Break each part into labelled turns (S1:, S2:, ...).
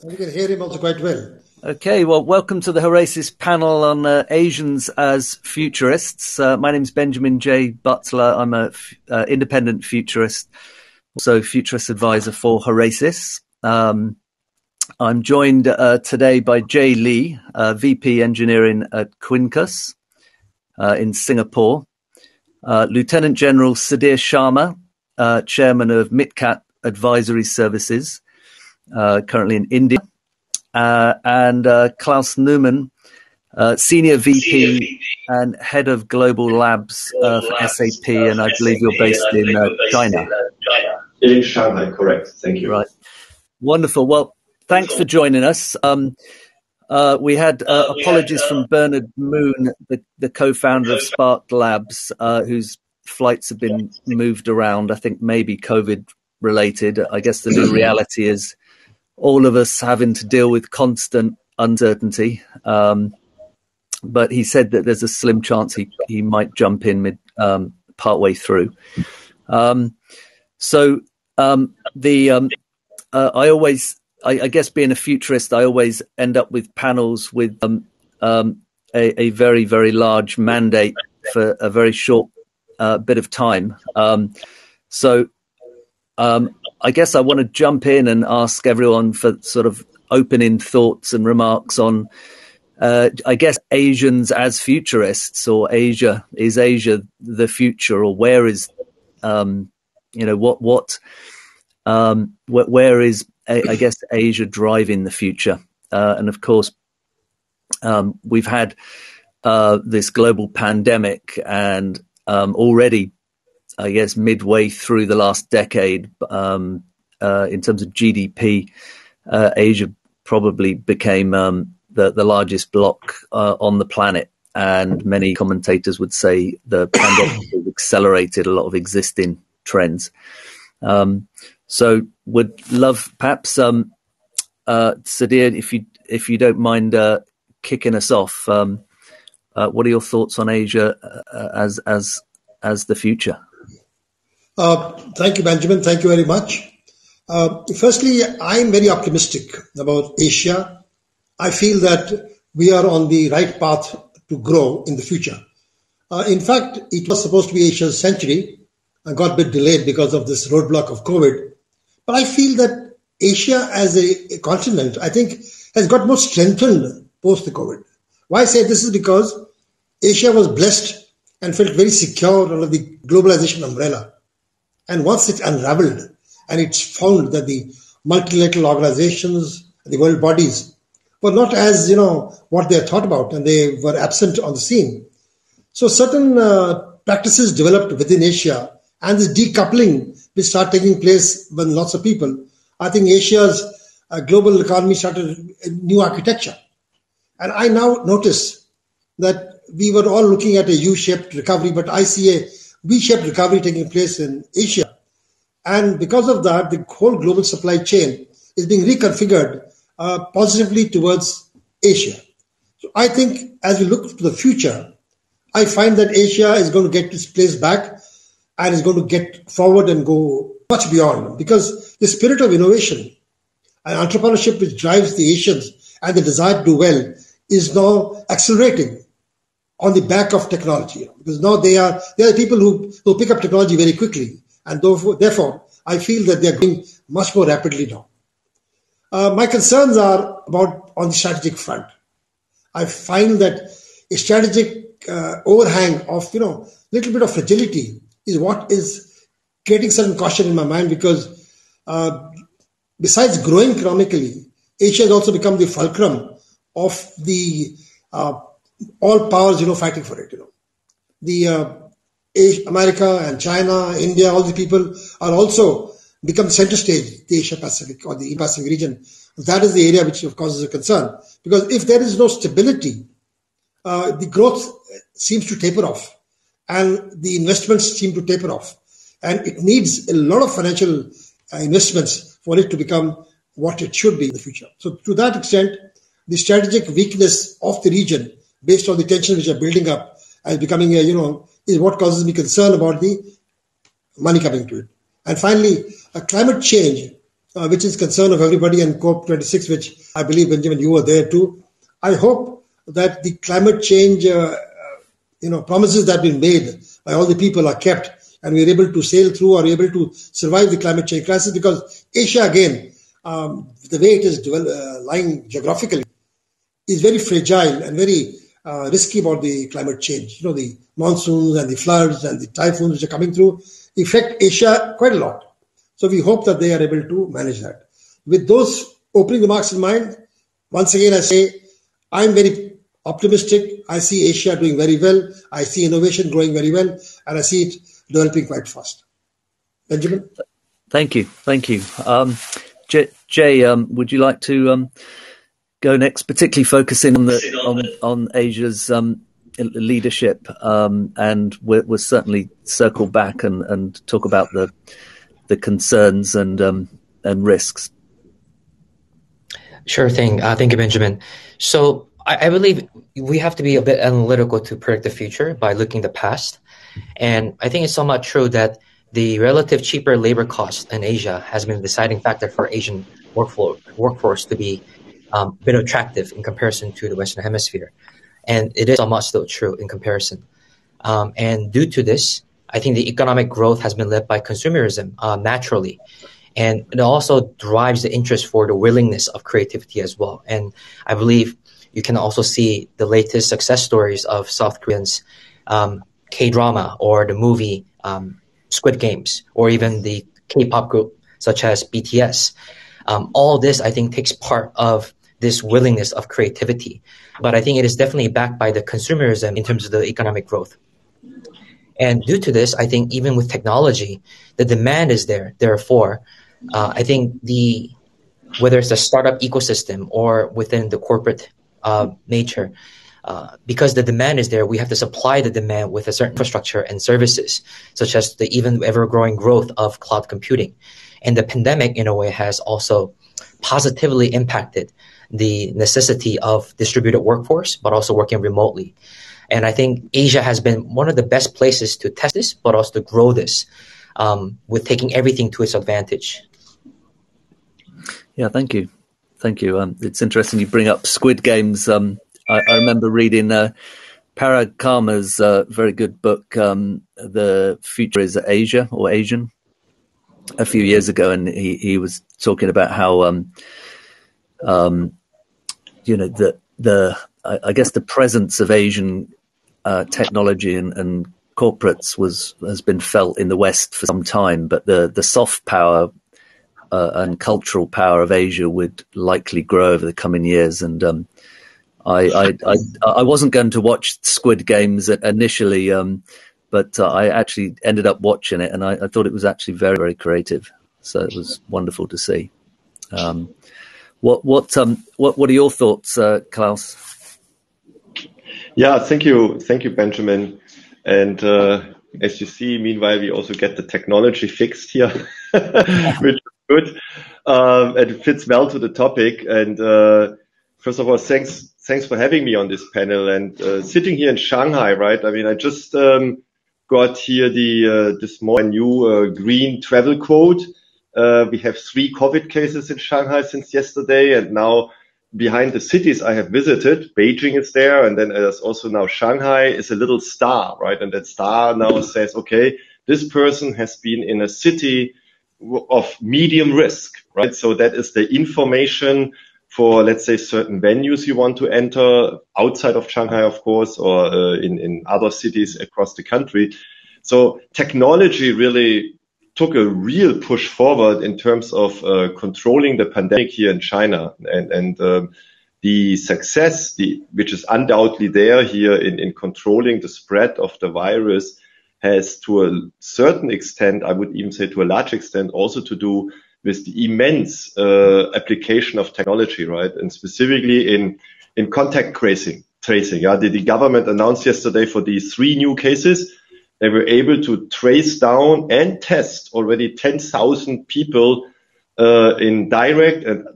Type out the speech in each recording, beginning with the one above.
S1: You can hear him also quite well.
S2: Okay, well, welcome to the Horasis panel on uh, Asians as futurists. Uh, my name is Benjamin J. Butler. I'm an f- uh, independent futurist, also futurist advisor for Horasis. Um, I'm joined uh, today by Jae Lee, uh, VP Engineering at Quincus uh, in Singapore, Lieutenant General Sudhir Sharma, Chairman of Mitkat Advisory Services, currently in India uh, and uh, Clas Neumann, uh, Senior VP and Head of Global Labs uh, for SAP, and I believe you're based in uh, China.
S3: In Shanghai, correct. Thank you.
S2: Right. Wonderful. Well, thanks for joining us. Um, uh, we had apologies from Bernard Moon, the, the co-founder of SparkLabs, whose flights have been moved around. I think maybe COVID related. I guess the new reality is all of us having to deal with constant uncertainty. Um, but he said that there's a slim chance he, he might jump in mid um, partway through. Um, so um, the um, uh, I always I, I, guess being a futurist, I always end up with panels with um, a, a, very very large mandate for a very short uh, bit of time. so um, I guess I want to jump in and ask everyone for sort of opening thoughts and remarks on, uh, I guess, Asians as futurists or Asia. Is Asia the future or where is, um, you know, what, what, um, wh- where is, I guess, Asia driving the future? Uh, and of course, um, we've had uh, this global pandemic and um, already I guess, midway through the last decade, um, uh, in terms of GDP, uh, Asia probably became um, the, the largest block uh, on the planet. And many commentators would say the pandemic has accelerated a lot of existing trends. Um, so, would love perhaps um, uh, Sudhir, if you if you don't mind uh, kicking us off, um, uh, what are your thoughts on Asia uh, as as as the future?
S1: Uh, thank you, Benjamin. Thank you very much. Uh, firstly, I'm very optimistic about Asia. I feel that we are on the right path to grow in the future. Uh, in fact, it was supposed to be Asia's century and got a bit delayed because of this roadblock of COVID. But I feel that Asia as a, a continent, I think, has got more strengthened post the COVID. Why I say this is because Asia was blessed and felt very secure under the globalization umbrella. And once it unraveled and it's found that the multilateral organizations, the world bodies, were not as, you know, what they thought about and they were absent on the scene. So certain uh, practices developed within Asia and this decoupling will start taking place when lots of people. I think Asia's uh, global economy started a new architecture. And I now notice that we were all looking at a U-shaped recovery, but I see a V-shaped recovery taking place in Asia. And because of that, the whole global supply chain is being reconfigured uh, positively towards Asia. So I think as we look to the future, I find that Asia is going to get its place back and is going to get forward and go much beyond because the spirit of innovation and entrepreneurship which drives the Asians and the desire to do well is now accelerating on the back of technology because now they are they are people who, who pick up technology very quickly and therefore, therefore I feel that they are going much more rapidly now. Uh, my concerns are about on the strategic front. I find that a strategic uh, overhang of you know little bit of fragility is what is creating certain caution in my mind because uh, besides growing economically, Asia has also become the fulcrum of the uh, all powers, you know, fighting for it. You know, the uh, America and China, India, all the people are also become center stage, the Asia Pacific or the Pacific region. That is the area which of course is a concern because if there is no stability, uh, the growth seems to taper off and the investments seem to taper off. And it needs a lot of financial uh, investments for it to become what it should be in the future. So to that extent, the strategic weakness of the region based on the tension which are building up as becoming a, you know, is what causes me concern about the money coming to it. And finally, a climate change uh, which is concern of everybody, and COP26, which I believe, Benjamin, you were there too. I hope that the climate change, uh, uh you know, promises that have been made by all the people are kept, and we're able to sail through or able to survive the climate change crisis because Asia, again, um, the way it is uh, lying geographically, is very fragile and very uh, risky about the climate change. You know, the monsoons and the floods and the typhoons which are coming through affect Asia quite a lot. So we hope that they are able to manage that. With those opening remarks in mind, once again I say I'm very optimistic. I see Asia doing very well. I see innovation growing very well, and I see it developing quite fast. Benjamin?
S2: Thank you. Thank you. Um, Jae, Jae um, would you like to um, go next, particularly focusing on the on, on Asia's um, leadership, um, and we'll, we'll, certainly circle back and, and talk about the the concerns and um, and risks.
S4: Sure thing. Uh, thank you, Benjamin. So I, I, believe we have to be a bit analytical to predict the future by looking the past, and I think it's somewhat true that the relative cheaper labor cost in Asia has been a deciding factor for Asian workflow, workforce to be um, a bit attractive in comparison to the Western Hemisphere. And it is somewhat still true in comparison. Um, and due to this, I think the economic growth has been led by consumerism uh, naturally. And it also drives the interest for the willingness of creativity as well. And I believe you can also see the latest success stories of South Koreans um, K drama or the movie um, Squid Games or even the K pop group such as BTS. Um, all this, I think, takes part of this willingness of creativity. But I think it is definitely backed by the consumerism in terms of the economic growth. And due to this, I think even with technology, the demand is there. Therefore, uh, I think the whether it's a startup ecosystem or within the corporate uh, nature, uh, because the demand is there, we have to supply the demand with a certain infrastructure and services, such as the even ever growing growth of cloud computing. And the pandemic, in a way, has also positively impacted the necessity of distributed workforce, but also working remotely. And I think Asia has been one of the best places to test this, but also to grow this um, with taking everything to its advantage.
S2: Yeah, thank you. Thank you. Um, it's interesting you bring up Squid Games. Um, I, I, remember reading uh, Parag Khanna's uh, very good book, um, The Future is Asia or Asian, a few years ago, and he, he was talking about how um, um, you know the the I, I, guess the presence of Asian uh, technology and, and, corporates was has been felt in the West for some time, but the the soft power uh, and cultural power of Asia would likely grow over the coming years. And um, I, I, I, I wasn't going to watch Squid Games initially, um, but uh, I actually ended up watching it, and I, I, thought it was actually very very creative. So it was wonderful to see. Um, what what um what what are your thoughts, uh, Clas?
S3: Yeah, thank you, thank you, Benjamin. And uh, as you see, meanwhile, we also get the technology fixed here, which is good. Um, and it fits well to the topic. And uh, first of all, thanks thanks for having me on this panel. And uh, sitting here in Shanghai, right? I mean, I just um, got here the uh, this more new uh, green travel code uh, we have three COVID cases in Shanghai since yesterday, and now behind the cities I have visited, Beijing is there, and then there's also now Shanghai is a little star, right? And that star now says, okay, this person has been in a city of medium risk, right? So that is the information for, let's say, certain venues you want to enter outside of Shanghai, of course, or uh, in, in other cities across the country. So technology really took a real push forward in terms of uh, controlling the pandemic here in China and, and um, the success, the, which is undoubtedly there here in, in controlling the spread of the virus has to a certain extent, I would even say to a large extent, also to do with the immense uh, application of technology, right? And specifically in, in contact tracing, tracing. Yeah, the, the government announced yesterday for these three new cases, they were able to trace down and test already 10,000 people uh, in direct and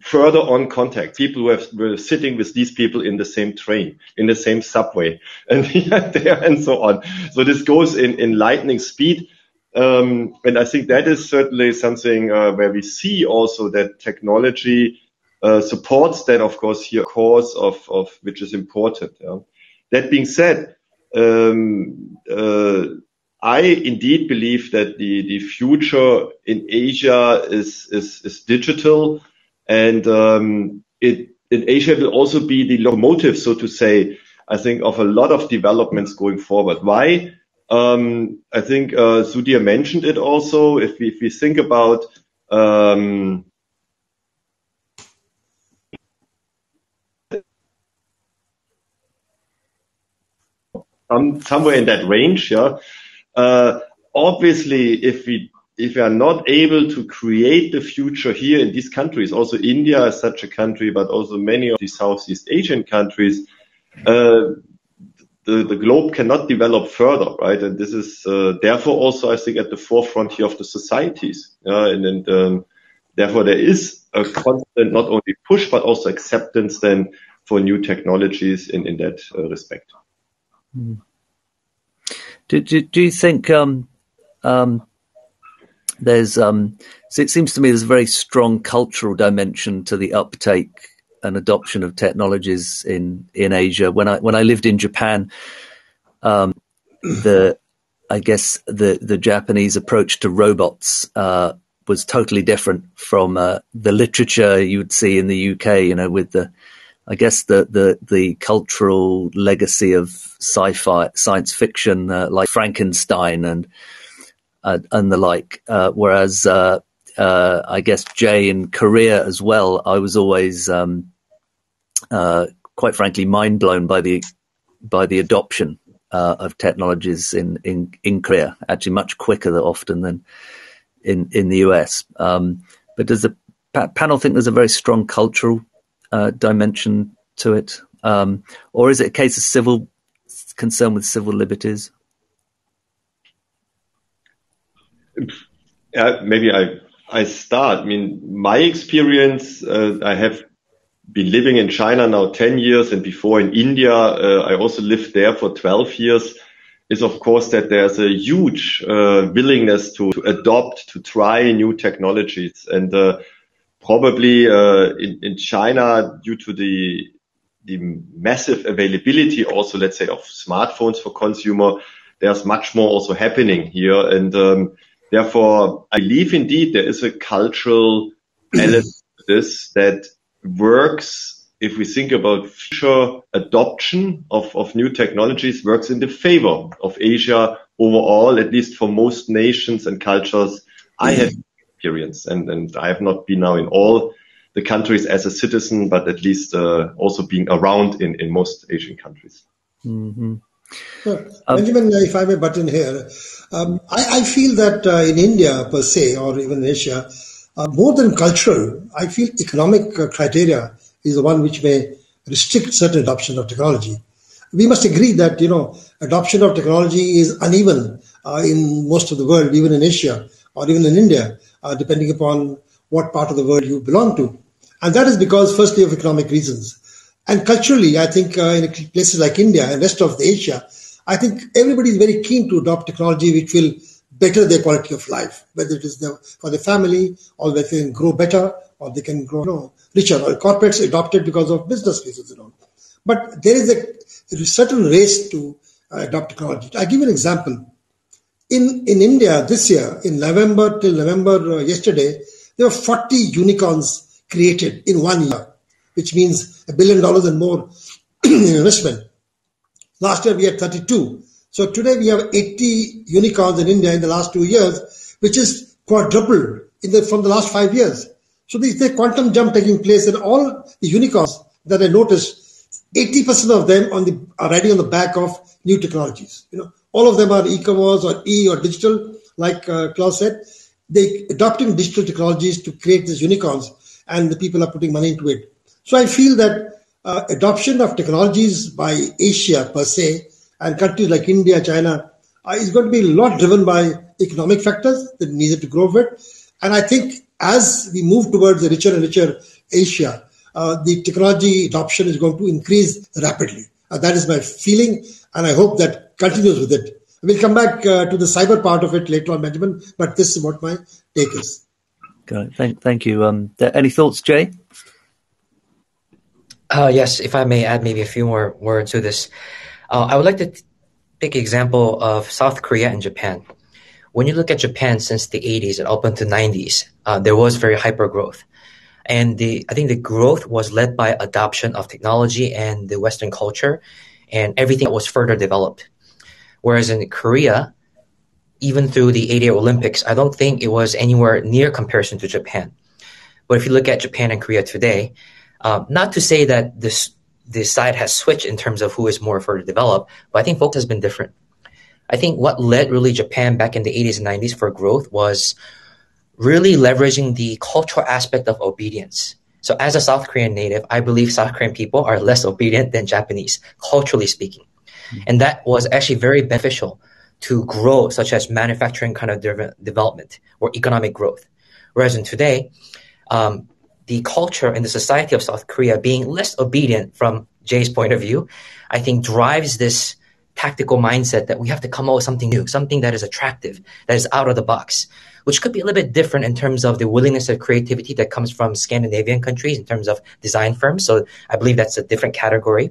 S3: further on contact. People who were sitting with these people in the same train, in the same subway, and there and so on. So this goes in, in lightning speed. Um, and I think that is certainly something uh, where we see also that technology uh, supports that, of course, here cause of, of which is important. Yeah. That being said, um, uh, I indeed believe that the, the future in Asia is, is, is digital and um, it, in Asia will also be the locomotive, so to say, I think of a lot of developments going forward. Why? Um, I think uh, Sudhir mentioned it also. If we, if we think about um, somewhere in that range, yeah. Uh, obviously, if we if we are not able to create the future here in these countries, also India is such a country, but also many of the Southeast Asian countries, uh, the, the globe cannot develop further, right? And this is uh, therefore also, I think, at the forefront here of the societies. Yeah? And, and um, therefore, there is a constant not only push but also acceptance then for new technologies in in that uh, respect.
S2: Mm. Do, do, do you think um, um, there's um, so it seems to me there's a very strong cultural dimension to the uptake and adoption of technologies in in Asia. When I when I lived in Japan, um, the I guess the the Japanese approach to robots uh, was totally different from uh, the literature you would see in the UK. You know, with the I guess the the the cultural legacy of sci-fi science fiction uh, like Frankenstein and uh, and the like. Uh, whereas uh, I guess Jae in Korea as well, I was always um, uh, quite frankly mind blown by the by the adoption of technologies in, in in Korea. Actually, much quicker often than in in the US. Um, but does the pa- panel think there's a very strong cultural uh, dimension to it, um, or is it a case of civil concern with civil liberties?
S3: Yeah, maybe I I start. I mean, my experience, uh, I have been living in China now 10 years and before in India, uh, I also lived there for 12 years, is of course that there's a huge uh, willingness to, to, adopt, to try new technologies. And uh, probably uh, in, in China due to the the massive availability also let's say of smartphones for consumer there's much more also happening here and um, therefore I believe indeed there is a cultural element to this that works if we think about future adoption of, of new technologies works in the favor of Asia overall, at least for most nations and cultures I have experience. And, and I have not been now in all the countries as a citizen, but at least uh, also being around in, in most Asian countries.
S1: Mm-hmm. Um, Benjamin, if I may butt in here, um, I, I, feel that uh, in India per se, or even in Asia, uh, more than cultural, I feel economic uh, criteria is the one which may restrict certain adoption of technology. We must agree that you know adoption of technology is uneven uh, in most of the world, even in Asia or even in India uh, depending upon what part of the world you belong to. And that is because, firstly, of economic reasons. And culturally, I think uh, in places like India and rest of Asia, I think everybody is very keen to adopt technology which will better their quality of life, whether it is the, for the family or whether they can grow better or they can grow you know, richer. Or corporates adopt it because of business reasons and all. But there is a, a certain race to uh, adopt technology. I give you an example. In, in India this year, in November till November uh, yesterday, there were 40 unicorns created in one year, which means a billion dollars and more in investment. Last year we had 32. So today we have 80 unicorns in India in the last two years, which is quadrupled in the, from the last five years. So there's a quantum jump taking place and all the unicorns that I noticed, 80% of them on the, are riding on the back of new technologies. You know, all of them are e-commerce or e or digital, like uh, Clas said. They adopting digital technologies to create these unicorns, and the people are putting money into it. So I feel that uh, adoption of technologies by Asia per se and countries like India, China uh, is going to be a lot driven by economic factors that needed to grow with. And I think as we move towards a richer and richer Asia, uh, the technology adoption is going to increase rapidly. Uh, that is my feeling, and I hope that continues with it. We'll come back uh, to the cyber part of it later on, Benjamin, but this is what my take is.
S2: Got Thank, thank you. Um, any thoughts, Jae?
S4: Uh, yes, if I may add maybe a few more words to this. Uh, I would like to take example of South Korea and Japan. When you look at Japan since the 80s and up until 90s, uh, there was very hyper growth. And the, I think the growth was led by adoption of technology and the Western culture and everything was further developed. Whereas in Korea, even through the 88 Olympics, I don't think it was anywhere near comparison to Japan. But if you look at Japan and Korea today, um, not to say that this this side has switched in terms of who is more further developed, but I think focus has been different. I think what led really Japan back in the 80s and 90s for growth was really leveraging the cultural aspect of obedience. So as a South Korean native, I believe South Korean people are less obedient than Japanese, culturally speaking. Mm-hmm. And that was actually very beneficial to grow, such as manufacturing kind of de- development or economic growth. Whereas in today, um, the culture and the society of South Korea being less obedient from Jae's point of view, I think drives this tactical mindset that we have to come up with something new, something that is attractive, that is out of the box, which could be a little bit different in terms of the willingness of creativity that comes from Scandinavian countries in terms of design firms. So I believe that's a different category.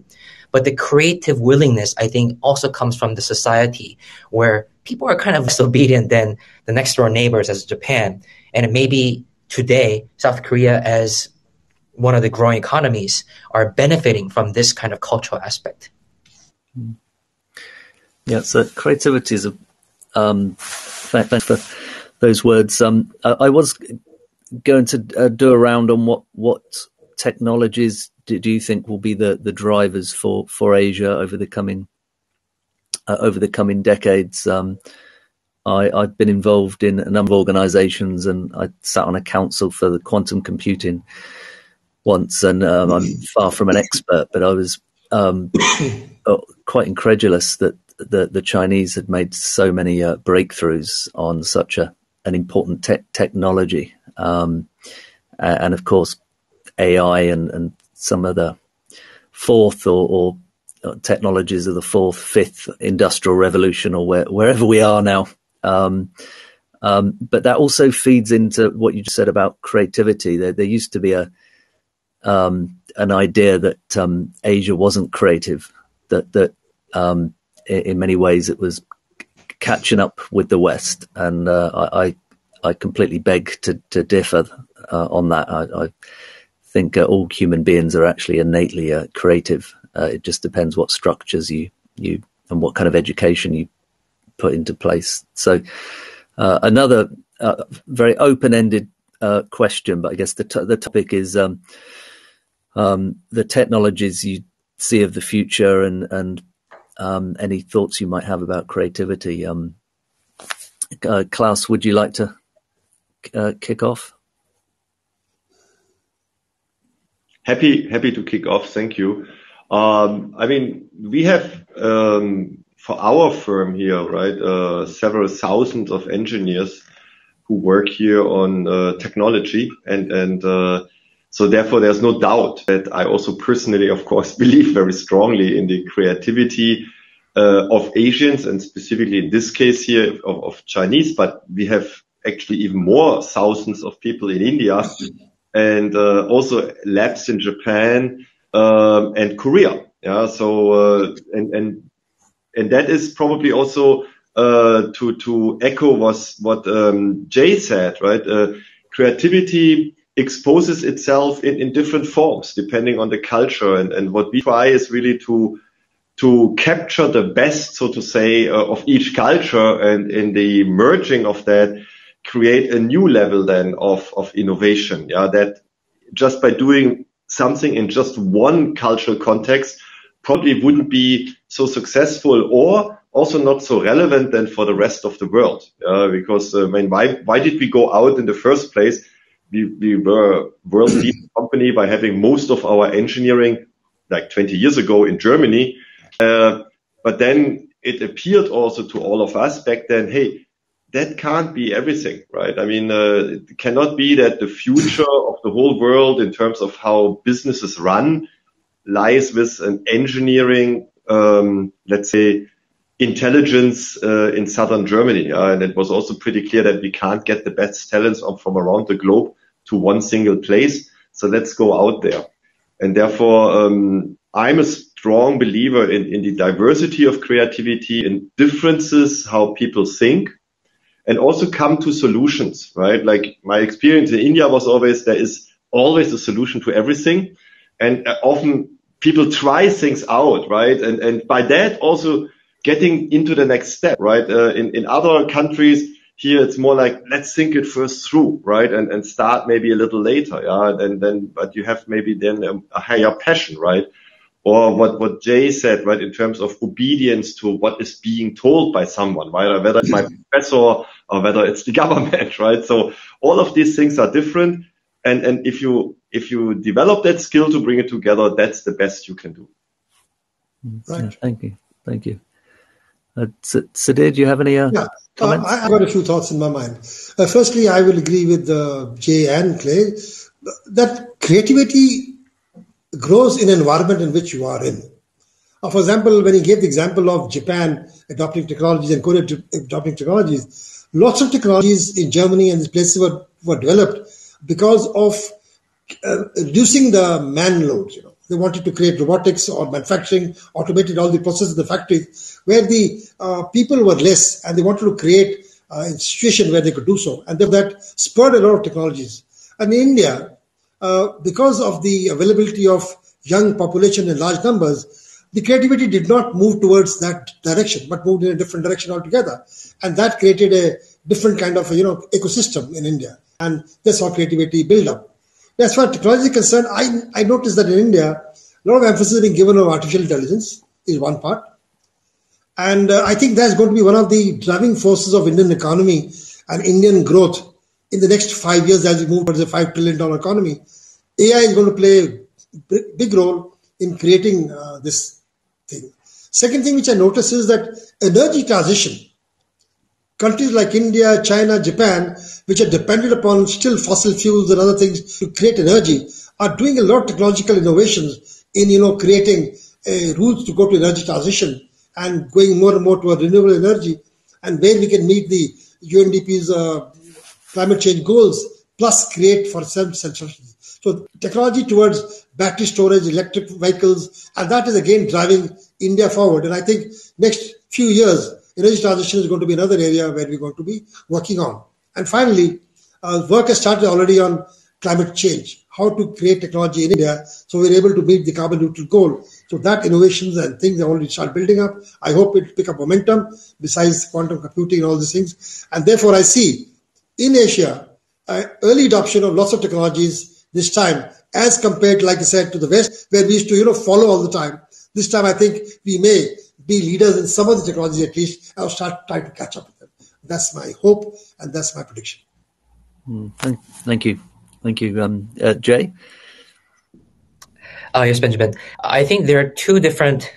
S4: But the creative willingness, I think, also comes from the society where people are kind of less obedient than the next door neighbors as Japan. And maybe today, South Korea, as one of the growing economies, are benefiting from this kind of cultural aspect.
S2: Yeah, so creativity is a um, thanks for those words. Um, I was going to uh, do a round on what what technologies do, do you think will be the, the drivers for, for Asia over the coming uh, over the coming decades? Um, I, I've been involved in a number of organisations, and I sat on a council for the quantum computing once, and um, I'm far from an expert, but I was um, uh, quite incredulous that the, the Chinese had made so many uh, breakthroughs on such a an important te- technology, um, and of course AI and, and some of the fourth or, or uh, technologies of the fourth, fifth industrial revolution, or where, wherever we are now. Um, um, but that also feeds into what you just said about creativity. There, there used to be a um, an idea that um, Asia wasn't creative, that that um, in, many ways it was catching up with the West, and uh, I, I completely beg to, to differ uh, on that. I, I think uh, all human beings are actually innately uh, creative. Uh, it just depends what structures you you and what kind of education you put into place. So uh, another uh, very open-ended uh, question, but I guess the t- the topic is um, um, the technologies you see of the future and and um, any thoughts you might have about creativity. Um, Clas, would you like to kick off?
S3: Happy happy to kick off. Thank you. Um, I mean, we have um, for our firm here, right, uh, several thousands of engineers who work here on uh, technology, and and uh, so therefore there's no doubt that I also personally, of course, believe very strongly in the creativity of Asians, and specifically in this case here of, Chinese. But we have actually even more thousands of people in India and also labs in Japan um, and Korea. Yeah, so and and that is probably also uh, to to echo was what um, Jae said, right? Uh, creativity exposes itself in, in different forms depending on the culture, and and what we try is really to to capture the best, so to say, uh, of each culture, and in the merging of that create a new level then of, of innovation. Yeah, that just by doing something in just one cultural context probably wouldn't be so successful or also not so relevant then for the rest of the world. Uh, because uh, I mean, why why did we go out in the first place? We we were world leading company by having most of our engineering like 20 years ago in Germany. Uh, but then it appeared also to all of us back then, hey, that can't be everything, right? I mean, uh, it cannot be that the future of the whole world in terms of how businesses run lies with an engineering, um, let's say, intelligence uh, in southern Germany. Uh, and it was also pretty clear that we can't get the best talents from around the globe to one single place. So let's go out there. And therefore, um, I'm a strong believer in, in the diversity of creativity, in differences, how people think, and also come to solutions, right? Like my experience in India was always there is always a solution to everything. And uh, often people try things out, right? And, and by that also getting into the next step, right? Uh, in, in other countries, here it's more like, let's think it first through, right? And, and start maybe a little later. Yeah. And then, but you have maybe then a, a higher passion, right? Or what, what Jae said, right? In terms of obedience to what is being told by someone, right? Whether it's my professor or whether it's the government, right? So all of these things are different. And, and if you, if you develop that skill to bring it together, that's the best you can do.
S2: Right. Yeah, thank you. Thank you. Uh, Sudhir, do you have any uh, yeah. comments?
S1: Uh, I've got a few thoughts in my mind. Uh, firstly, I will agree with uh, Jae and Clas that creativity grows in an environment in which you are in. Uh, for example, when he gave the example of Japan adopting technologies and Korea adopting technologies, lots of technologies in Germany and these places were, were developed because of uh, reducing the man load. You know, they wanted to create robotics or manufacturing, automated all the processes in the factories where the uh, people were less, and they wanted to create uh, a situation where they could do so, and that spurred a lot of technologies. And in India, uh, because of the availability of young population in large numbers, the creativity did not move towards that direction, but moved in a different direction altogether, and that created a different kind of you know ecosystem in India, and that's how creativity build up. As far as technology is concerned, I, I noticed that in India, a lot of emphasis is being given on artificial intelligence is one part. And uh, I think that's going to be one of the driving forces of Indian economy and Indian growth in the next five years as we move towards a $5 trillion economy. AI is going to play a big role in creating uh, this thing. Second thing which I notice is that energy transition countries like India, China, Japan, which are dependent upon still fossil fuels and other things to create energy, are doing a lot of technological innovations in you know creating uh, rules to go to energy transition and going more and more toward renewable energy, and where we can meet the UNDP's uh, climate change goals, plus create for self-sufficiency. So technology towards battery storage, electric vehicles, and that is again driving India forward. And I think next few years energy transition is going to be another area where we're going to be working on. And finally, uh, work has started already on climate change, how to create technology in India so we're able to meet the carbon neutral goal. So that innovations and things are already start building up. I hope it pick up momentum besides quantum computing and all these things. And therefore I see in Asia, uh, early adoption of lots of technologies this time as compared, like I said, to the West, where we used to, you know, follow all the time. This time I think we may be leaders in some of the technologies at least, I'll start trying to catch up. That's my hope and that's my prediction.
S2: Mm, thank, thank, you. Thank you. Um, uh, Jae?
S4: Uh, yes, Benjamin. I think there are two different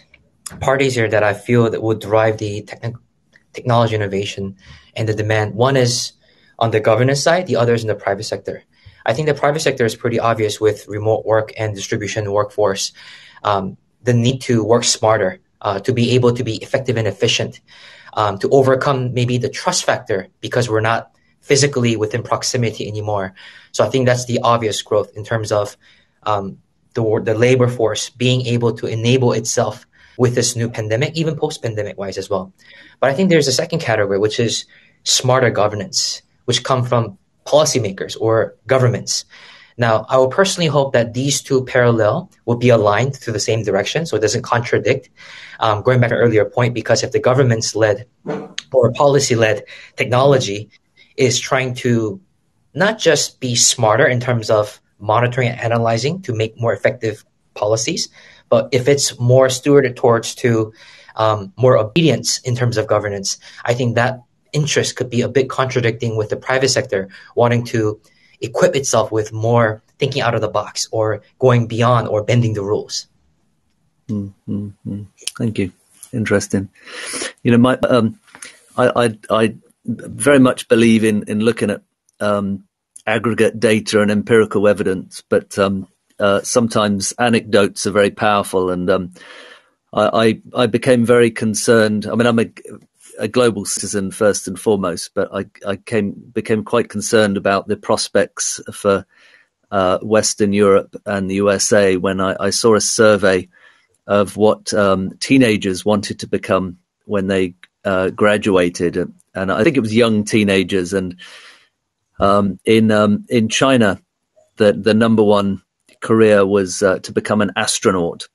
S4: parties here that I feel that would drive the techn- technology innovation and the demand. One is on the governance side, the other is in the private sector. I think the private sector is pretty obvious with remote work and distribution workforce. Um, the need to work smarter uh, to be able to be effective and efficient, um, to overcome maybe the trust factor because we're not physically within proximity anymore. So I think that's the obvious growth in terms of um, the the labor force being able to enable itself with this new pandemic, even post pandemic wise as well. But I think there's a second category which is smarter governance, which come from policymakers or governments now, I will personally hope that these two parallel will be aligned to the same direction, so it doesn't contradict. Um, going back to earlier point, because if the government's led or policy led technology is trying to not just be smarter in terms of monitoring and analyzing to make more effective policies, but if it's more stewarded towards to um, more obedience in terms of governance, I think that interest could be a bit contradicting with the private sector wanting to equip itself with more thinking out of the box or going beyond or bending the rules.
S2: Mm-hmm. Thank you. Interesting. You know, my um, I, I, I very much believe in in looking at um, aggregate data and empirical evidence, but um, uh, sometimes anecdotes are very powerful. And um, I, I, I became very concerned. I mean, I'm a, a global citizen first and foremost, but I, I came became quite concerned about the prospects for uh, Western Europe and the USA when I, I saw a survey of what um, teenagers wanted to become when they uh, graduated, and I think it was young teenagers. And um, in um, in China, the the number one career was uh, to become an astronaut.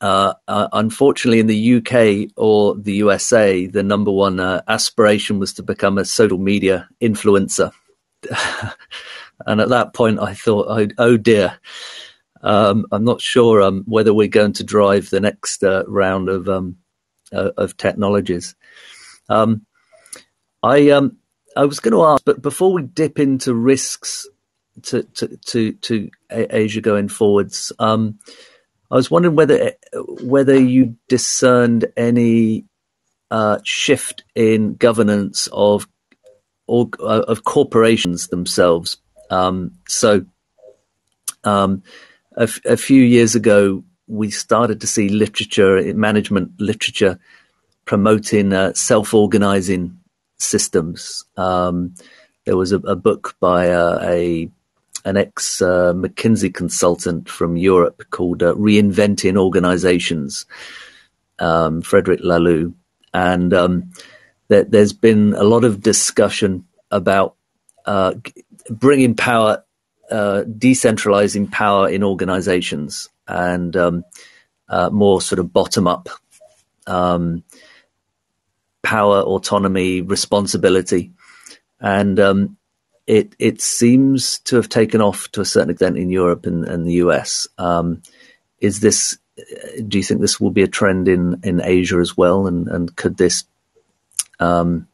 S2: Uh, uh, unfortunately, in the UK or the USA, the number one uh, aspiration was to become a social media influencer. and at that point, I thought, oh, oh dear, um, I'm not sure um, whether we're going to drive the next uh, round of um, uh, of technologies. Um, I um, I was going to ask, but before we dip into risks to to to, to Asia going forwards. Um, I was wondering whether whether you discerned any uh, shift in governance of or, uh, of corporations themselves. Um, so, um, a, f- a few years ago, we started to see literature, management literature, promoting uh, self-organizing systems. Um, there was a, a book by uh, a an ex uh, McKinsey consultant from Europe called uh, Reinventing Organizations, um, Frederic Laloux. And um, there, has been a lot of discussion about uh, bringing power, uh, decentralizing power in organizations, and um, uh, more sort of bottom up um, power, autonomy, responsibility. And um, it it seems to have taken off to a certain extent in Europe and, and the US. Um, is this? Do you think this will be a trend in, in Asia as well? And and could this um,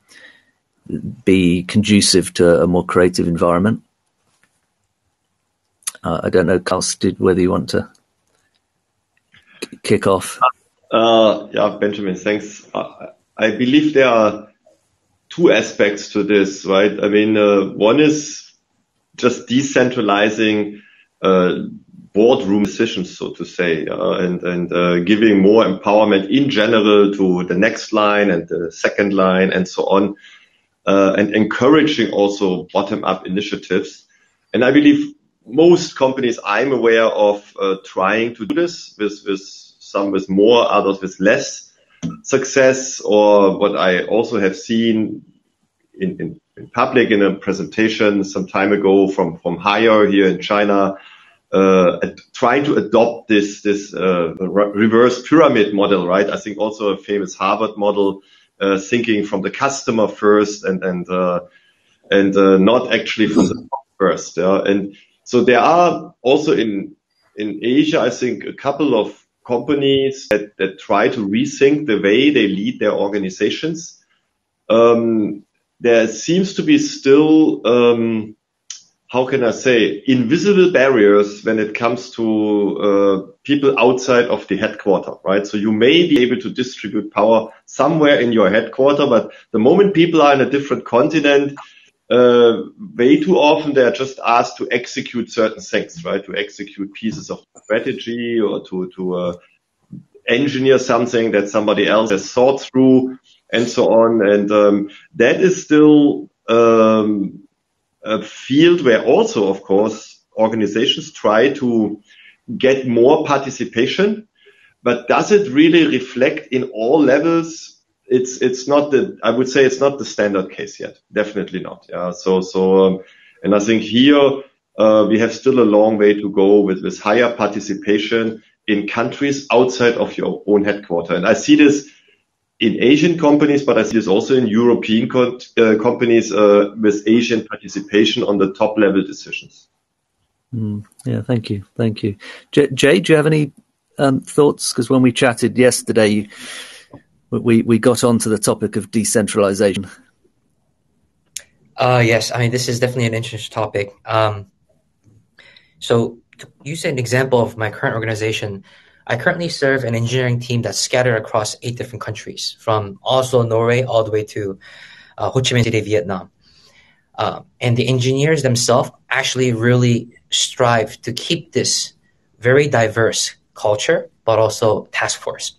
S2: be conducive to a more creative environment? Uh, I don't know, Carl, whether you want to kick off.
S3: Uh, yeah, Benjamin, thanks. I believe there are two aspects to this, right? I mean, uh, one is just decentralizing uh, boardroom decisions, so to say, uh, and and uh, giving more empowerment in general to the next line and the second line and so on, uh, and encouraging also bottom-up initiatives. And I believe most companies I'm aware of uh, trying to do this with with some with more, others with less success or what I also have seen in, in, in public in a presentation some time ago from, from Haier here in China, uh, trying to adopt this, this, uh, reverse pyramid model, right? I think also a famous Harvard model, uh, thinking from the customer first and, and, uh, and, uh, not actually from the first. Yeah? And so there are also in, in Asia, I think a couple of companies that, that try to rethink the way they lead their organizations. Um, there seems to be still, um, how can I say, invisible barriers when it comes to uh, people outside of the headquarter, right? So you may be able to distribute power somewhere in your headquarter, but the moment people are in a different continent, uh, way too often they're just asked to execute certain things, right? To execute pieces of strategy or to to uh, engineer something that somebody else has thought through, and so on. And um, that is still um, a field where also, of course, organizations try to get more participation. But does it really reflect in all levels it's it's not the I would say it's not the standard case yet. Definitely not. Yeah. So so um, and I think here uh, we have still a long way to go with with higher participation in countries outside of your own headquarter. And I see this in Asian companies, but I see this also in European co- uh, companies uh, with Asian participation on the top level decisions.
S2: Mm, yeah, thank you, thank you, Jae. Do you have any um, thoughts? Because when we chatted yesterday, you, we we got onto the topic of decentralization.
S4: Uh, yes, I mean this is definitely an interesting topic. Um, so, to use an example of my current organization, I currently serve an engineering team that's scattered across eight different countries, from Oslo, Norway, all the way to uh, Ho Chi Minh City, Vietnam. Uh, and the engineers themselves actually really strive to keep this very diverse culture, but also task force.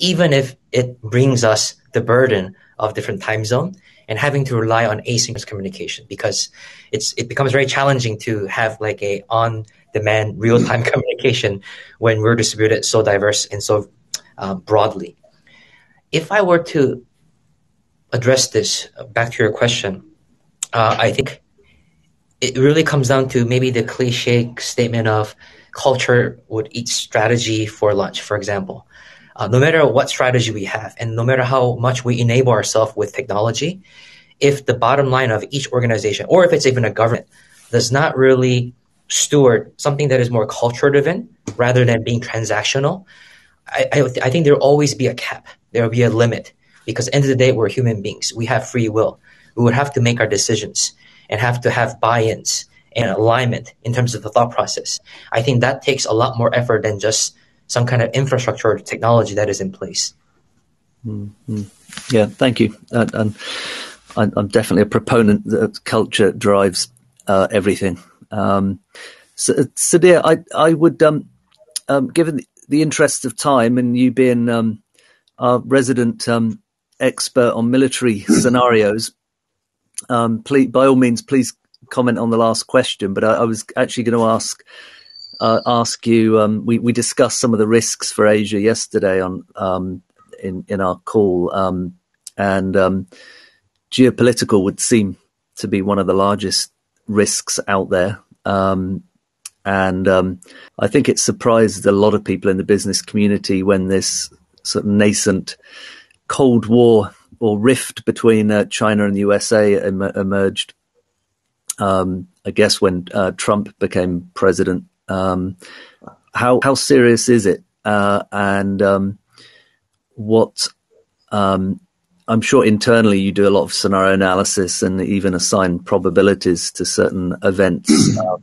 S4: even if it brings us the burden of different time zone and having to rely on asynchronous communication because it's it becomes very challenging to have like a on demand real time communication when we're distributed so diverse and so uh, broadly. If I were to address this uh, back to your question, uh, I think it really comes down to maybe the cliche statement of culture would eat strategy for lunch, for example. Uh, no matter what strategy we have, and no matter how much we enable ourselves with technology, if the bottom line of each organization, or if it's even a government, does not really steward something that is more culture driven rather than being transactional, I, I, I think there will always be a cap. There will be a limit because end of the day, we're human beings. We have free will. We would have to make our decisions and have to have buy-ins and alignment in terms of the thought process. I think that takes a lot more effort than just some kind of infrastructure or technology that is in place.
S2: Mm-hmm. Yeah, thank you. Uh, and I'm definitely a proponent that culture drives uh, everything. Um, so, Sudhir, I I would um, um, given the, the interest of time and you being um, our resident um, expert on military scenarios, um, please, by all means, please comment on the last question. But I, I was actually going to ask uh, ask you. Um, we we discussed some of the risks for Asia yesterday on um, in in our call, um, and um, geopolitical would seem to be one of the largest risks out there. Um, and um, I think it surprised a lot of people in the business community when this sort of nascent Cold War or rift between uh, China and the USA em- emerged. Um, I guess when uh, Trump became president, um, how how serious is it? Uh, and um, what um, I'm sure internally you do a lot of scenario analysis and even assign probabilities to certain events. Um,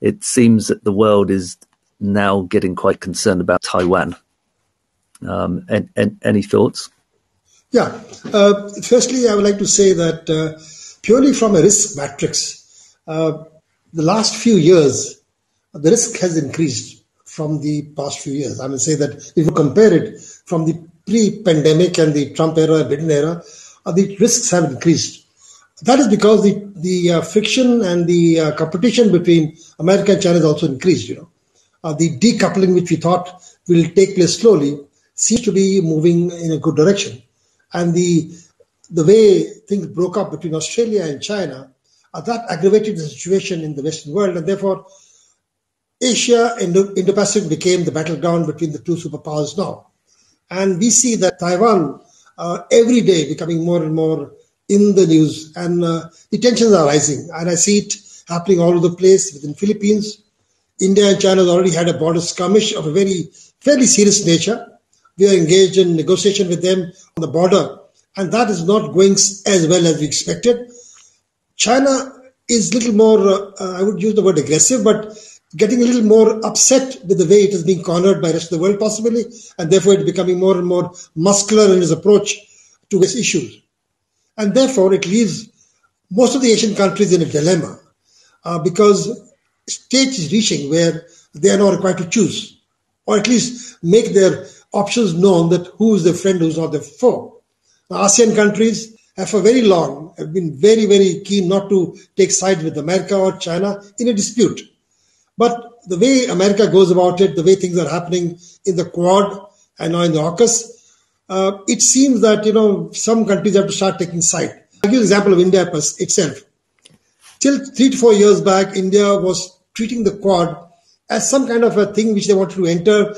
S2: it seems that the world is now getting quite concerned about Taiwan. Um, and, and, any thoughts?
S1: Yeah. Uh, firstly, I would like to say that uh, purely from a risk matrix, uh, the last few years, the risk has increased from the past few years. I would say that if you compare it from the pre-pandemic and the Trump era, Biden era, uh, the risks have increased. That is because the the uh, friction and the uh, competition between America and China has also increased. You know, uh, the decoupling which we thought will take place slowly seems to be moving in a good direction, and the the way things broke up between Australia and China uh, that aggravated the situation in the Western world, and therefore Asia and Indo-Pacific became the battleground between the two superpowers now, and we see that Taiwan uh, every day becoming more and more in the news, and uh, the tensions are rising. And I see it happening all over the place within Philippines. India and China have already had a border skirmish of a very fairly serious nature. We are engaged in negotiation with them on the border, and that is not going as well as we expected. China is little more, uh, I would use the word aggressive, but getting a little more upset with the way it is being cornered by the rest of the world, possibly, and therefore it's becoming more and more muscular in its approach to this issue and therefore it leaves most of the Asian countries in a dilemma uh, because stage is reaching where they are not required to choose, or at least make their options known that who is their friend, who's not their foe. The ASEAN countries have for very long have been very, very keen not to take sides with America or China in a dispute. But the way America goes about it, the way things are happening in the Quad and now in the AUKUS, uh, it seems that you know some countries have to start taking side. I'll give an example of India itself. Till three to four years back, India was treating the Quad as some kind of a thing which they wanted to enter,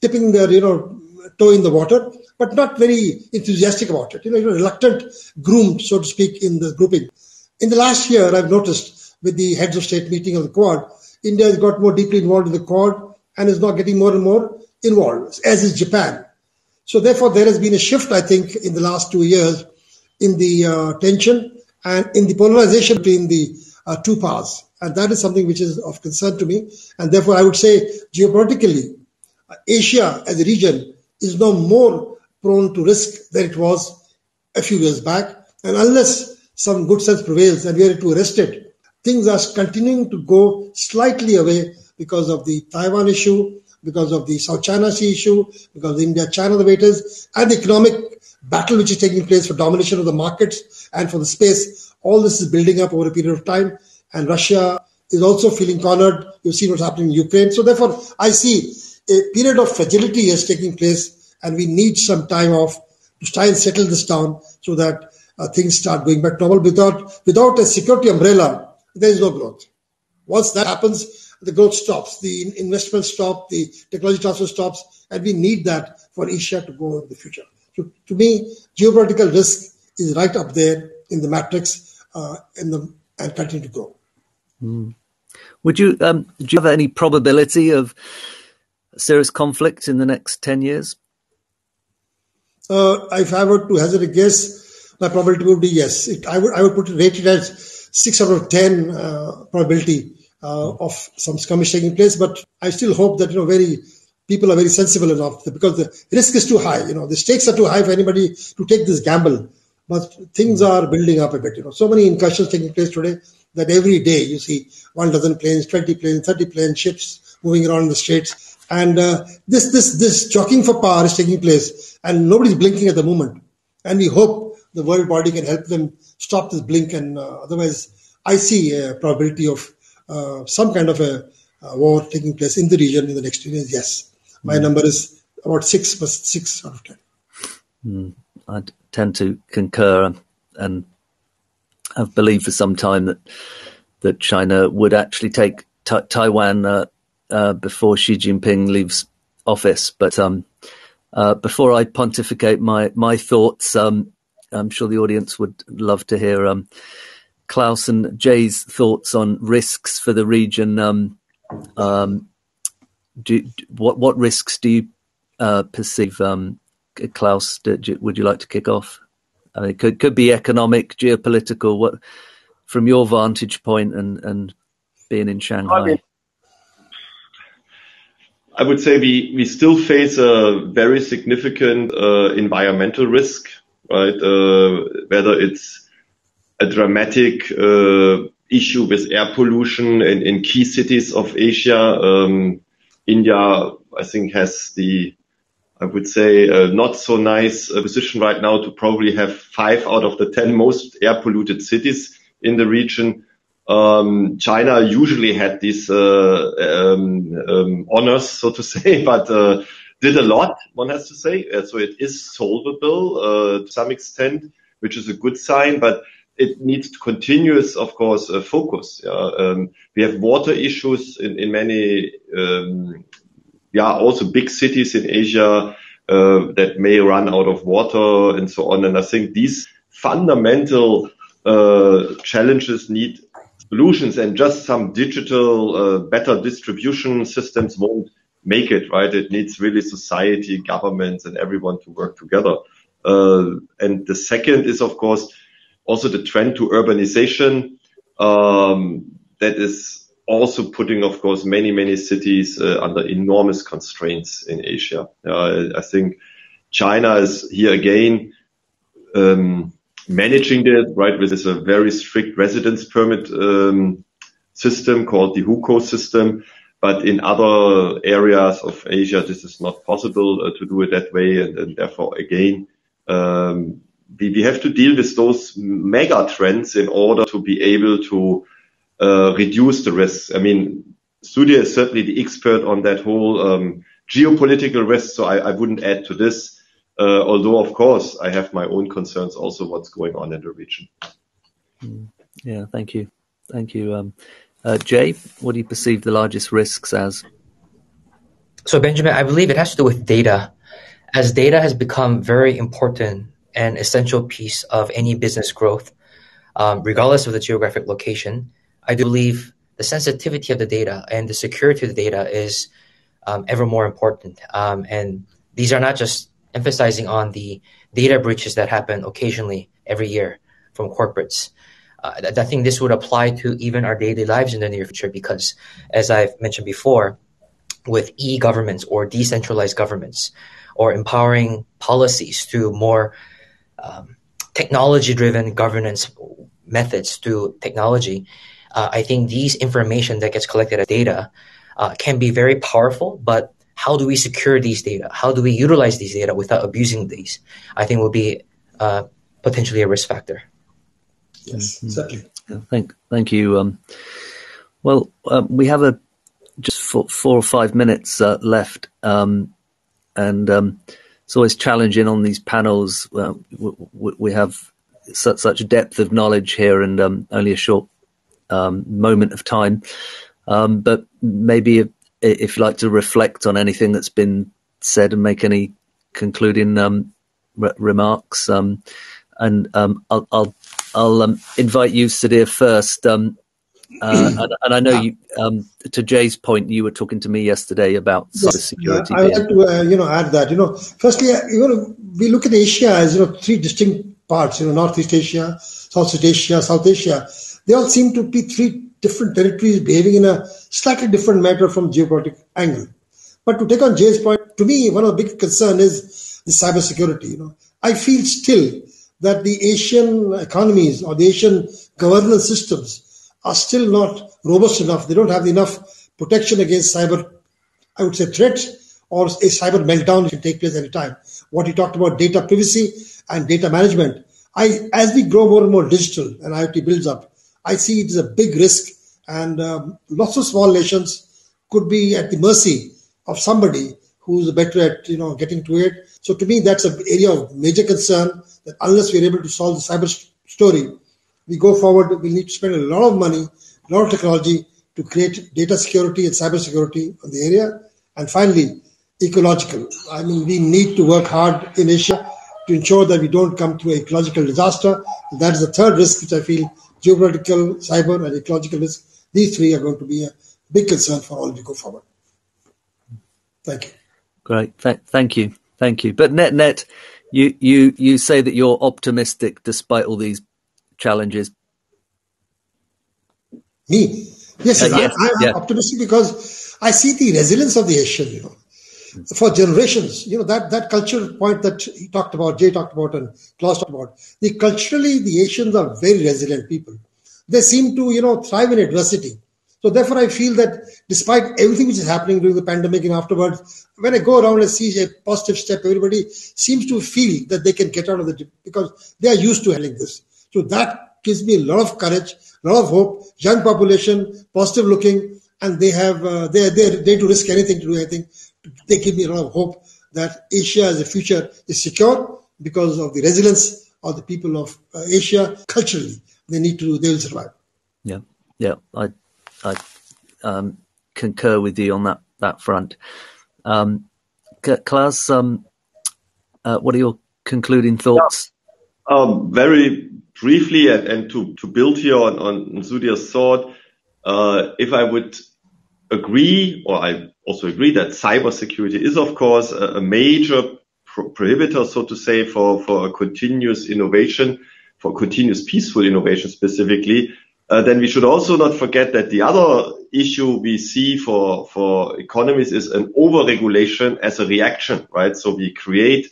S1: tipping their you know toe in the water, but not very enthusiastic about it. You know, you know reluctant, groomed, so to speak, in the grouping. In the last year, I've noticed with the heads of state meeting of the Quad, India has got more deeply involved in the Quad and is now getting more and more involved, as is Japan. So therefore, there has been a shift, I think, in the last two years in the uh, tension and in the polarization between the uh, two powers. And that is something which is of concern to me. And therefore, I would say geopolitically, uh, Asia as a region is now more prone to risk than it was a few years back. And unless some good sense prevails and we are to arrest it, things are continuing to go slightly away because of the Taiwan issue, because of the South China Sea issue, because of way it is, and the economic battle which is taking place for domination of the markets and for the space. All this is building up over a period of time, and Russia is also feeling cornered. You've seen what's happening in Ukraine. So therefore, I see a period of fragility is taking place, and we need some time off to try and settle this down so that uh, things start going back normal. Without without a security umbrella, there is no growth. Once that happens, the growth stops, the investment stops, the technology transfer stops, and we need that for Asia to go in the future. So to me, geopolitical risk is right up there in the matrix uh, in the, and continue to grow.
S2: Mm. Would you um, do you have any probability of serious conflict in the next ten years?
S1: Uh, if I were to hazard a guess, my probability would be yes. It, I would I would put it rated as six out of ten uh, probability uh, of some skirmish taking place. But I still hope that you know very people are very sensible enough because the risk is too high. You know the stakes are too high for anybody to take this gamble. But things are building up a bit. You know so many incursions taking place today that every day you see one dozen planes, twenty planes, thirty planes, ships moving around the streets. And uh, this this this jockeying for power is taking place, and nobody's blinking at the moment. And we hope the world body can help them stop this blink. And uh, otherwise, I see a probability of uh, some kind of a, a, war taking place in the region in the next few years. Yes, my mm. number is about six plus six out of ten.
S2: Mm. I tend to concur, and I've believed for some time that that China would actually take t- Taiwan uh, uh, before Xi Jinping leaves office. But um, uh, before I pontificate my my thoughts, um, I'm sure the audience would love to hear um, Clas and Jae's thoughts on risks for the region. Um, um, do, what what risks do you uh, perceive, um, Clas? Would you like to kick off? I mean, it could could be economic, geopolitical. What from your vantage point and and being in Shanghai. I mean,
S3: I would say we, we still face a very significant uh, environmental risk, right? Uh, whether it's a dramatic uh, issue with air pollution in, key cities of Asia. Um, India, I think, has the, I would say, uh, not so nice position right now to probably have five out of the 10 most air polluted cities in the region. Um, China usually had these um, honors, so to say, but did a lot, one has to say. Uh, so it is solvable uh, to some extent, which is a good sign, but it needs continuous, of course, uh, focus. Yeah? Um, we have water issues in, in many, um, yeah, also big cities in Asia uh, that may run out of water and so on. And I think these fundamental challenges need solutions and just some digital uh, better distribution systems won't make it, right? It needs really society, governments and everyone to work together. Uh, and the second is, of course, also the trend to urbanization. Um, that is also putting, of course, many, many cities uh, under enormous constraints in Asia. Uh, I think China is here again, um, managing it, right, with this a very strict residence permit um, system called the hukou system. But in other areas of Asia, this is not possible uh, to do it that way. And, therefore, again, um, we, have to deal with those mega trends in order to be able to uh, reduce the risks. I mean, Sudhir is certainly the expert on that whole um, geopolitical risk, so I, wouldn't add to this. Uh, although, of course, I have my own concerns also what's going on in the region.
S2: Hmm. Yeah, thank you. Thank you. Uh, Jae, what do you perceive the largest risks as?
S4: So, Benjamin, I believe it has to do with data. As data has become very important and essential piece of any business growth, um, regardless of the geographic location, I do believe the sensitivity of the data and the security of the data is um, ever more important. Um, and these are not just emphasizing on the data breaches that happen occasionally every year from corporates. Uh, I think this would apply to even our daily lives in the near future because, as I've mentioned before, with e governments or decentralized governments or empowering policies through more um, technology driven governance methods through technology, uh, I think these information that gets collected as data uh, can be very powerful, but how do we secure these data? How do we utilize these data without abusing these? I think will be uh, potentially a risk factor.
S1: Yes, exactly.
S2: Thank, thank you. Um, well, um, we have a just four, four or five minutes uh, left, um, and um, it's always challenging on these panels. Uh, we, we, have such, such depth of knowledge here, and um, only a short um, moment of time. Um, but maybe if, if you'd like to reflect on anything that's been said and make any concluding re- remarks, and I'll, I'll I'll um, invite you, Sudhir, first. Um, uh, and, and, I know you, um, to Jae's point, you were talking to me yesterday about yes, cybersecurity.
S1: Yeah, I would like to, uh, you know, add that. You know, firstly, uh, you know, we look at Asia as you know three distinct parts. You know, Northeast Asia, Southeast Asia, South Asia. They all seem to be three different territories behaving in a slightly different manner from geopolitical angle. But to take on Jae's point, to me, one of the big concern is the cybersecurity. You know, I feel still that the Asian economies or the Asian governance systems are still not robust enough. They don't have enough protection against cyber, I would say, threats or a cyber meltdown can take place any time. What you talked about data privacy and data management. I, as we grow more and more digital and IoT builds up, I see it is a big risk and um, lots of small nations could be at the mercy of somebody who's better at you know getting to it. So to me, that's an area of major concern that unless we're able to solve the cyber story, we go forward, we need to spend a lot of money, a lot of technology to create data security and cyber security on the area. And finally, ecological. I mean, we need to work hard in Asia to ensure that we don't come to ecological disaster. And that is the third risk, which I feel geopolitical, cyber, and ecological risk. These three are going to be a big concern for all we go forward. Thank you.
S2: Great. Th- thank you. Thank you. But net net, you you you say that you're optimistic despite all these challenges.
S1: Me, yes, uh, yes I, am yeah. optimistic because I see the resilience of the Asian. You know, for generations, you know that that culture point that he talked about, Jae talked about, and Clas talked about. The culturally, the Asians are very resilient people. They seem to you know thrive in adversity. So therefore, I feel that despite everything which is happening during the pandemic and afterwards, when I go around and see a positive step, everybody seems to feel that they can get out of the because they are used to handling this. So that gives me a lot of courage, a lot of hope. Young population, positive looking, and they have uh, they they they to risk anything to do anything. They give me a lot of hope that Asia as a future is secure because of the resilience of the people of uh, Asia culturally. They need to they will survive.
S2: Yeah, yeah, I I um, concur with you on that that front. Um, Clas, um, uh, what are your concluding thoughts?
S3: Yeah. Um, very briefly, and, and, to, to build here on, on Sudhir's thought, uh, if I would agree, or I also agree that cybersecurity is, of course, a, a major pro- prohibitor, so to say, for, for a continuous innovation, for continuous peaceful innovation specifically, then we should also not forget that the other issue we see for, for economies is an overregulation as a reaction, right? So we create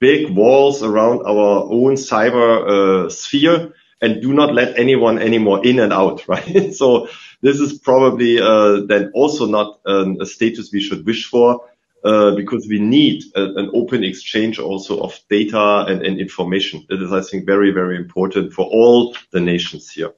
S3: big walls around our own cyber uh, sphere and do not let anyone anymore in and out, right? so this is probably uh, then also not um, a status we should wish for uh, because we need an open exchange also of data and, and information. That is, I think, very, very important for all the nations here.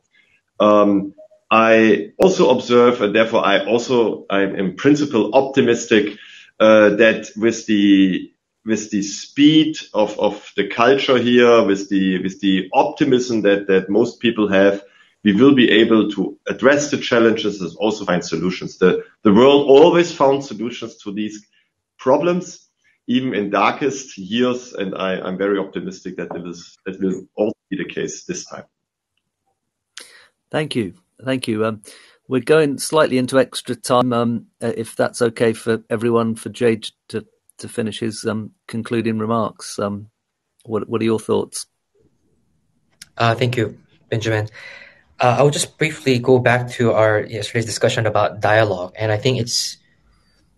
S3: Um, I also observe, and therefore I also I'm in principle optimistic uh, that with the with the speed of, of the culture here, with the with the optimism that that most people have, we will be able to address the challenges and also find solutions. The the world always found solutions to these problems, even in darkest years, and I, I'm very optimistic that it is that will also be the case this time.
S2: Thank you. Thank you. Um, we're going slightly into extra time, um, uh, if that's okay for everyone, for Jae to, to finish his um, concluding remarks. Um, what, what are your thoughts?
S4: Uh, thank you, Benjamin. Uh, I'll just briefly go back to our yesterday's discussion about dialogue, and I think it's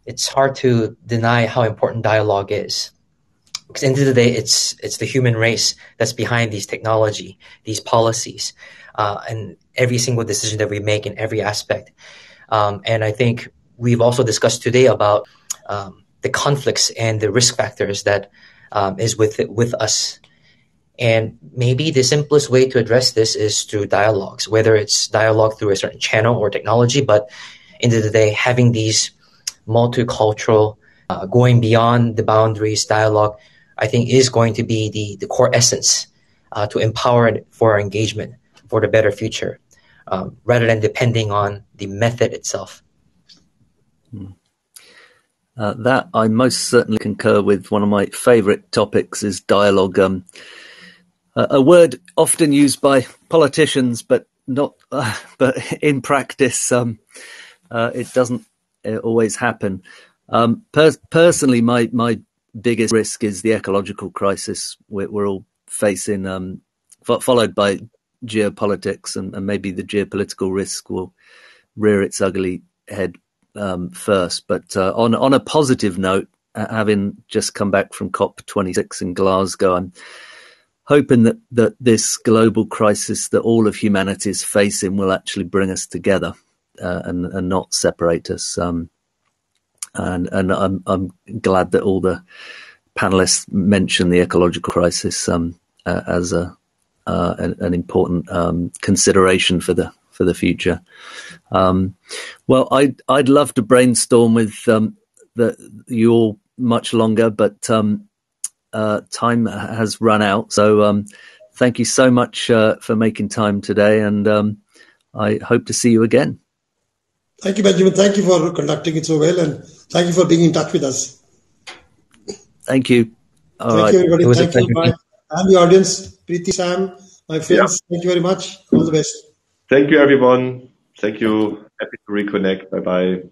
S4: it's hard to deny how important dialogue is. Because end of the day, it's it's the human race that's behind these technology, these policies uh, and every single decision that we make in every aspect. Um, and I think we've also discussed today about um, the conflicts and the risk factors that um, is with with us. And maybe the simplest way to address this is through dialogues, whether it's dialogue through a certain channel or technology, but end of the day, having these multicultural, uh, going beyond the boundaries dialogue, I think is going to be the, the core essence uh, to empower for our engagement for the better future, um, rather than depending on the method itself.
S2: Hmm. Uh, that I most certainly concur with. One of my favourite topics is dialogue. Um, a word often used by politicians, but not, uh, but in practice, um, uh, it doesn't always happen. Um, per- personally, my my biggest risk is the ecological crisis we're, we're all facing, um, f- followed by geopolitics, and, and, maybe the geopolitical risk will rear its ugly head um, first. But uh, on on a positive note, having just come back from COP 26 in Glasgow, I'm hoping that, that this global crisis that all of humanity is facing will actually bring us together uh, and, and not separate us. Um, and and I'm I'm glad that all the panelists mentioned the ecological crisis um, uh, as a uh, an, an, important um, consideration for the for the future. Um, well, I'd I'd love to brainstorm with um, the you all much longer, but um, uh, time has run out. So um, thank you so much uh, for making time today, and um, I hope to see you again.
S1: Thank you, Benjamin. Thank you for conducting it so well, and thank you for being in touch with us.
S2: Thank you.
S1: All thank right. you, everybody. Thank you. Bye. And the audience, Preeti, Sam, my friends, yeah. thank you very much. All the best.
S3: Thank you, everyone. Thank you. Happy to reconnect. Bye bye.